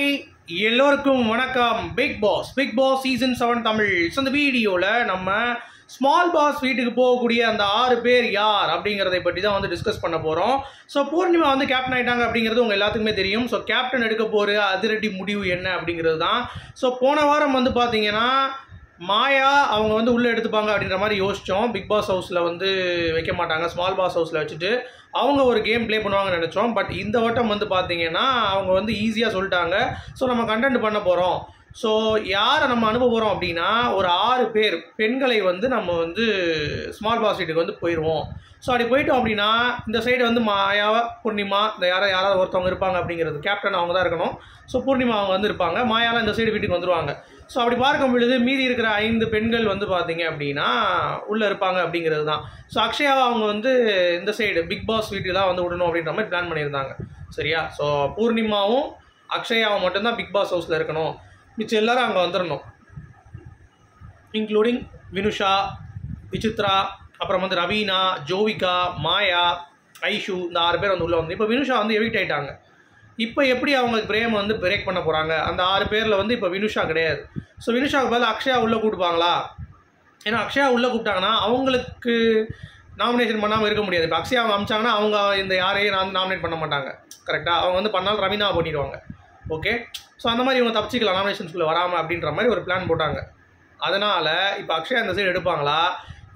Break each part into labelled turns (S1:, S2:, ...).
S1: Hi எல்லோருக்கும் வணக்கம். Big boss big boss season seven Tamil. So இந்த வீடியோவில் நம்ம ஸ்மால் பாஸ் வீட்டுக்கு போகக்கூடிய அந்த ஆறு பேர் யார் அப்படிங்கிறதை பற்றி தான் வந்து டிஸ்கஸ் பண்ண போகிறோம் ஸோ பூர்ணிமா வந்து கேப்டன் ஆகிட்டாங்க அப்படிங்கிறது உங்கள் எல்லாத்துக்குமே தெரியும். ஸோ கேப்டன் எடுக்க போகிற அதிரடி முடிவு என்ன அப்படிங்கிறது தான். ஸோ போன வாரம் வந்து பார்த்தீங்கன்னா மாயா அவங்க வந்து உள்ளே எடுத்துப்பாங்க அப்படின்ற மாதிரி யோசித்தோம் பிக் பாஸ் ஹவுஸில் வந்து வைக்க மாட்டாங்க. ஸ்மால் பாஸ் ஹவுஸில் வச்சுட்டு அவங்க ஒரு கேம் ப்ளே பண்ணுவாங்கன்னு நினச்சோம். பட் இந்த வட்டம் வந்து பார்த்தீங்கன்னா அவங்க வந்து ஈஸியாக சொல்லிட்டாங்க. ஸோ நம்ம கண்டென்ட் பண்ண போகிறோம் ஸோ யாரை நம்ம அனுப்ப போகிறோம் அப்படின்னா ஒரு ஆறு பேர் பெண்களை வந்து நம்ம வந்து ஸ்மால் பாஸ் வீட்டுக்கு வந்து போயிடுவோம் ஸோ அப்படி போயிட்டோம் அப்படின்னா இந்த சைடு வந்து மாயா பூர்ணிமா இந்த யாரோ யாராவது ஒருத்தவங்க இருப்பாங்க அப்படிங்கிறது. கேப்டன் அவங்க தான் இருக்கணும். ஸோ பூர்ணிமா அவங்க வந்து இருப்பாங்க. மாயாலாம் இந்த சைடு வீட்டுக்கு வந்துருவாங்க. ஸோ அப்படி பார்க்கும் பொழுது மீதி இருக்கிற ஐந்து பெண்கள் வந்து பார்த்தீங்க அப்படின்னா உள்ளே இருப்பாங்க அப்படிங்கிறது தான். ஸோ அக்ஷயாவை அவங்க வந்து இந்த சைடு பிக் பாஸ் வீட்டுக்கு தான் வந்து விடணும் அப்படின்ற மாதிரி பிளான் பண்ணியிருந்தாங்க. சரியா? ஸோ பூர்ணிமாவும் அக்ஷயாவும் மட்டும்தான் பிக் பாஸ் ஹவுஸில் இருக்கணும். மிச்சம் எல்லாரும் அங்கே வந்துடணும் இன்க்ளூடிங் வினுஷா விசித்ரா அப்புறம் வந்து ரவீனா ஜோவிகா மாயா ஐஷு இந்த ஆறு பேர் வந்து உள்ளே வந்து இப்போ வினுஷா வந்து எவிக்ட் ஆயிட்டாங்க. இப்போ எப்படி அவங்க பிரேம் வந்து பிரேக் பண்ண போகிறாங்க அந்த ஆறு பேரில் வந்து இப்போ வினுஷா கிடையாது. ஸோ வினுஷாவுக்கு பதில் அக்ஷயா உள்ளே கூப்பிடுவாங்களா ஏன்னா அக்ஷயா உள்ளே கூப்பிட்டாங்கன்னா அவங்களுக்கு நாமினேஷன் பண்ணாமல் இருக்க முடியாது. இப்போ அக்ஷயா அவங்க அமிச்சாங்கன்னா அவங்க இந்த யாரையும் நான் நாமினேட் பண்ண மாட்டாங்க. கரெக்டாக அவங்க வந்து பண்ணாலும் ரவீனா பண்ணிடுவாங்க ஓகே ஸோ அந்த மாதிரி இவங்க தப்பிச்சிக்கலாம் நாமினேஷன்ஸ்குள்ளே வராமல் அப்படின்ற மாதிரி ஒரு பிளான் போட்டாங்க. அதனால் இப்போ அக்ஷயா இந்த சைடு எடுப்பாங்களா?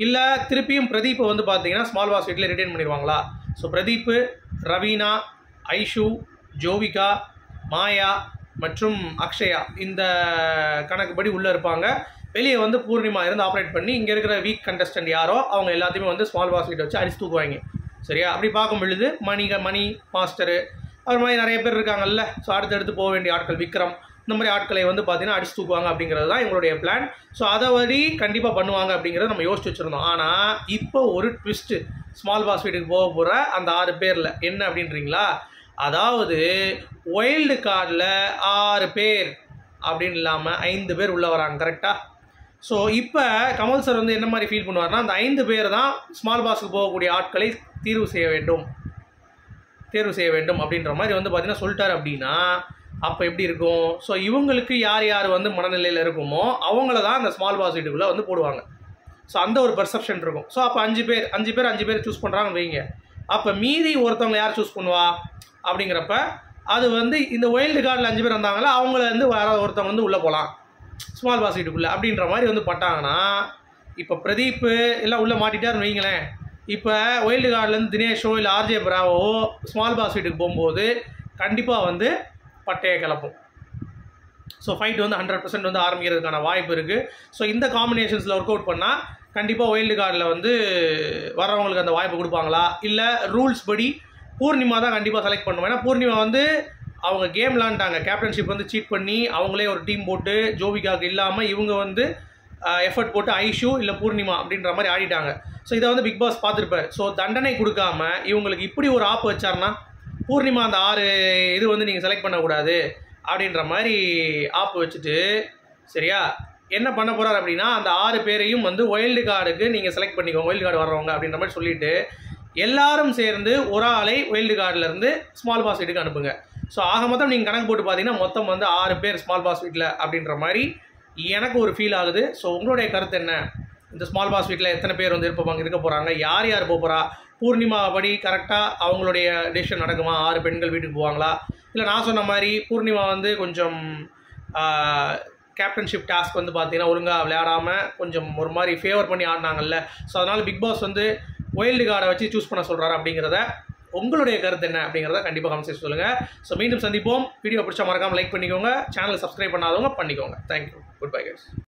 S1: இல்லை திருப்பியும் பிரதீப்பை வந்து பார்த்தீங்கன்னா ஸ்மால் பாஸ் வீட்டில் ரிட்டைன் பண்ணிடுவாங்களா? ஸோ பிரதீப்பு ரவீனா ஐஷு ஜோவிகா மாயா மற்றும் அக்ஷயா இந்த கணக்குப்படி உள்ளே இருப்பாங்க. வெளியே வந்து பூர்ணிமா இருந்து ஆப்ரேட் பண்ணி இங்கே இருக்கிற வீக் கண்டஸ்டன்ட் யாரோ அவங்க எல்லாத்தையுமே வந்து ஸ்மால் பாஸ்கெட் வச்சு அடிச்சு தூக்குவாங்க. சரியா? அப்படி பார்க்கும் பொழுது மணி மணி மாஸ்டரு அது மாதிரி நிறைய பேர் இருக்காங்கல்ல. ஸோ அடுத்தடுத்து போக வேண்டிய ஆட்கள் விக்ரம் இந்த மாதிரி ஆட்களை வந்து பார்த்தீங்கன்னா அடிச்சு தூக்குவாங்க அப்படிங்கிறது தான் எங்களுடைய பிளான் ஸோ அதை வரி கண்டிப்பாக பண்ணுவாங்க அப்படிங்கிறத நம்ம யோசிச்சு வச்சுருந்தோம். ஆனால் இப்போ ஒரு ட்விஸ்ட்டு ஸ்மால் பாஸ் வீட்டுக்கு போக போகிற அந்த ஆறு பேரில் என்ன அப்படின்றீங்களா? அதாவது ஒயில்டு கார்டில் ஆறு பேர் அப்படின்னு இல்லாமல் ஐந்து பேர் உள்ளே வராங்க கரெக்டாக ஸோ இப்போ கமல் சார் வந்து என்ன மாதிரி ஃபீல் பண்ணுவார்னா அந்த ஐந்து பேர் தான் ஸ்மால் பாஸுக்கு போகக்கூடிய ஆட்களை தீர்வு செய்ய வேண்டும். தேர்வு செய்ய வேண்டும் அப்படின்ற மாதிரி வந்து பார்த்திங்கன்னா சொல்லிட்டார் அப்படின்னா அப்போ எப்படி இருக்கும்? ஸோ இவங்களுக்கு யார் யார் வந்து மனநிலையில் இருக்குமோ அவங்கள தான் அந்த ஸ்மால் பாஸ் வீட்டுக்குள்ளே வந்து போடுவாங்க. ஸோ அந்த ஒரு பெர்செப்ஷன் இருக்கும். ஸோ அப்போ அஞ்சு பேர் அஞ்சு பேர் அஞ்சு பேர் சூஸ் பண்ணுறாங்கன்னு வைங்க. அப்போ மீதி ஒருத்தவங்க யார் சூஸ் பண்ணுவா? அப்படிங்கிறப்ப அது வந்து இந்த ஒயில்டு கார்டில் அஞ்சு பேர் வந்தாங்களா அவங்கள வந்து வேற ஒருத்தவங்க வந்து உள்ளே போகலாம் ஸ்மால் பாஸ்கெட்டுக்குள்ளே அப்படின்ற மாதிரி வந்து பட்டாங்கன்னா இப்போ பிரதீப் எல்லாம் உள்ளே மாட்டிட்டாருன்னு வைங்களேன். இப்போ ஒயில்டு கார்ட்லேருந்து தினேஷோ இல்லை ஆர்ஜே பிராவோ ஸ்மால் பாஸ்கெட்டுக்கு போகும்போது கண்டிப்பாக வந்து பட்டையை கிளப்பும். ஸோ ஃபைட் வந்து ஹண்ட்ரட் பர்சன்ட் வந்து ஆரம்பிக்கிறதுக்கான வாய்ப்பு இருக்குது ஸோ இந்த காம்பினேஷன்ஸில் ஒர்க் அவுட் பண்ணால் கண்டிப்பாக ஒயில்டு கார்டில் வந்து வரவங்களுக்கு அந்த வாய்ப்பு கொடுப்பாங்களா? இல்லை ரூல்ஸ் படி பூர்ணிமா தான் கண்டிப்பாக செலக்ட் பண்ணுவோம் ஏன்னா பூர்ணிமா வந்து அவங்க கேம் விளாண்டாங்க கேப்டன்ஷிப் வந்து சீட் பண்ணி அவங்களே ஒரு டீம் போட்டு ஜோவிகாவுக்கு இல்லாமல் இவங்க வந்து எஃபர்ட் போட்டு ஐஷு இல்லை பூர்ணிமா அப்படின்ற மாதிரி ஆடிட்டாங்க. ஸோ இதை வந்து பிக் பாஸ் பார்த்துருப்பார். ஸோ தண்டனை கொடுக்காம இவங்களுக்கு இப்படி ஒரு ஆப் வச்சார்னா பூர்ணிமா அந்த ஆறு இது வந்து நீங்கள் செலக்ட் பண்ணக்கூடாது அப்படின்ற மாதிரி ஆப் வச்சுட்டு சரியா? என்ன பண்ண போகிறார் அப்படின்னா அந்த ஆறு பேரையும் வந்து ஒயில்டு கார்டுக்கு நீங்கள் செலக்ட் பண்ணிக்கோங்க. ஒயில்டு கார்டு வர்றவங்க அப்படின்ற மாதிரி சொல்லிவிட்டு எல்லாரும் சேர்ந்து ஒரு ஆளை ஒயில்டு கார்டிலேருந்து ஸ்மால் பாஸ் வீட்டுக்கு அனுப்புங்க. ஸோ ஆக மொத்தம் நீங்கள் கணக்கு போட்டு பார்த்தீங்கன்னா மொத்தம் வந்து ஆறு பேர் ஸ்மால் பாஸ் வீட்டில் அப்படின்ற மாதிரி எனக்கு ஒரு ஃபீல் ஆகுது. ஸோ உங்களுடைய கருத்து என்ன? இந்த ஸ்மால் பாஸ் வீட்டில் எத்தனை பேர் வந்து இருப்பாங்க இருக்க போகிறாங்க யார் யார் போகிறா பூர்ணிமா படி கரெக்டாக அவங்களுடைய டிசிஷன் நடக்குமா? ஆறு பெண்கள் வீட்டுக்கு போவாங்களா? இல்லை நான் சொன்ன மாதிரி பூர்ணிமா வந்து கொஞ்சம் கேப்டன்ஷிப் டாஸ்க் வந்து பார்த்தீங்கன்னா ஒழுங்காக விளையாடாமல் கொஞ்சம் ஒரு மாதிரி ஃபேவர் பண்ணி ஆடினாங்கல்ல. ஸோ அதனால் பிக் பாஸ் வந்து ஒயில்டு கார்டை வச்சு சூஸ் பண்ண சொல்கிறாரு அப்படிங்கிறத உங்களுடைய கருத்து என்ன அப்படிங்கிறத கண்டிப்பாக கமெண்ட் சொல்லுங்கள் ஸோ மீண்டும் சந்திப்போம். வீடியோ பிடிச்சா மறக்காமல் லைக் பண்ணிக்கோங்க. சேனல் சப்ஸ்கிரைப் பண்ணாதவங்க பண்ணிக்கோங்க. Thank you good bye guys